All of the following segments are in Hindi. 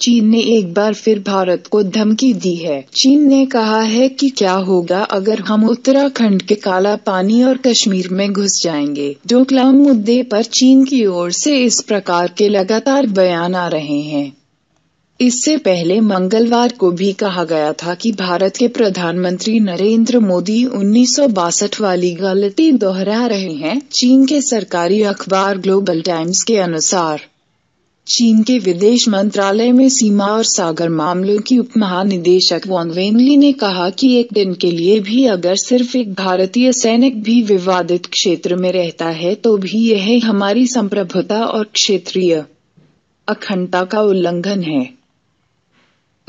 चीन ने एक बार फिर भारत को धमकी दी है। चीन ने कहा है कि क्या होगा अगर हम उत्तराखंड के काला पानी और कश्मीर में घुस जाएँगे। डोकलाम मुद्दे पर चीन की ओर से इस प्रकार के लगातार बयान आ रहे हैं। इससे पहले मंगलवार को भी कहा गया था कि भारत के प्रधानमंत्री नरेंद्र मोदी उन्नीस सौ बासठ वाली गलती दोहरा रहे हैं। चीन के सरकारी अखबार ग्लोबल टाइम्स के अनुसार। चीन के विदेश मंत्रालय में सीमा और सागर मामलों की उप महानिदेशक वांग वेनली ने कहा कि एक दिन के लिए भी अगर सिर्फ़ एक भारतीय सैनिक भी विवादित क्षेत्र में रहता है तो भी यह हमारी संप्रभुता और क्षेत्रीय अखंडता का उल्लंघन है।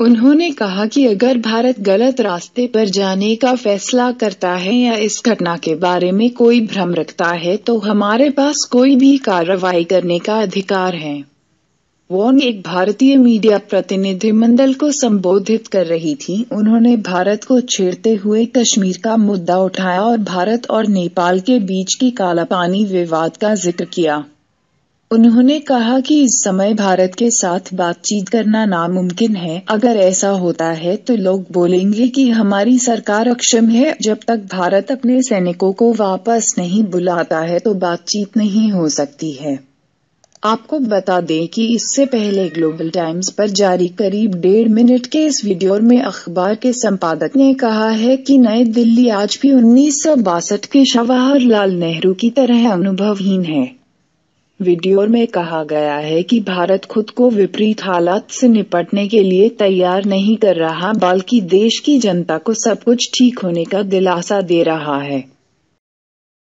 उन्होंने कहा कि अगर भारत गलत रास्ते पर जाने का फैसला करता है या इस घटना के बारे में कोई भ्रम रखता है तो हमारे पास कोई भी कार्रवाई करने का अधिकार है। वॉन एक भारतीय मीडिया प्रतिनिधिमंडल को संबोधित कर रही थी। उन्होंने भारत को छेड़ते हुए कश्मीर का मुद्दा उठाया और भारत और नेपाल के बीच की काला पानी विवाद का ज़िक्र किया। उन्होंने कहा कि इस समय भारत के साथ बातचीत करना नामुमकिन है। अगर ऐसा होता है तो लोग बोलेंगे कि हमारी सरकार अक्षम है। जब तक भारत अपने सैनिकों को वापस नहीं बुलाता है तो बातचीत नहीं हो सकती है। आपको बता दें कि इससे पहले ग्लोबल टाइम्स पर जारी करीब डेढ़ मिनट के इस वीडियो में अखबार के संपादक ने कहा है कि नई दिल्ली आज भी उन्नीस सौ बासठ के जवाहरलाल नेहरू की तरह अनुभवहीन है। वीडियो में कहा गया है कि भारत खुद को विपरीत हालात से निपटने के लिए तैयार नहीं कर रहा, बल्कि देश की जनता को सब कुछ ठीक होने का दिलासा दे रहा है।